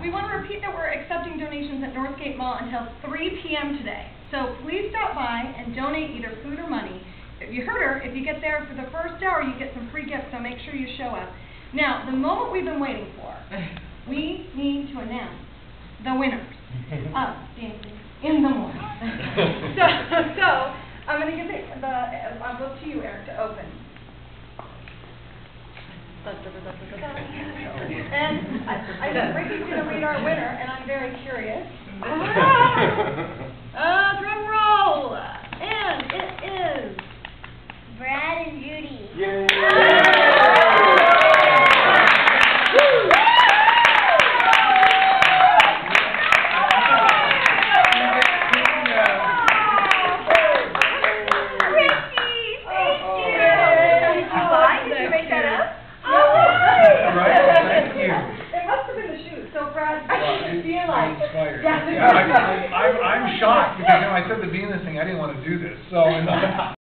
We want to repeat that we're accepting donations at Northgate Mall until 3 p.m. today. So please stop by and donate either food or money. If you heard her, if you get there for the first hour, you get some free gifts, so make sure you show up. Now, the moment we've been waiting for, we need to announce the winners of Dancing in the Morning. so, so, I'm going to give the, the, I'll go to you, Erik, to open. And I, I think Rickie's gonna read our winner, and I'm very curious. so Brad, I Well, should it- feel like. Inspired. Yeah. Yeah, I- I'm, I'm shocked, because, you know, I said the Venus thing, I didn't want to do this, so, and,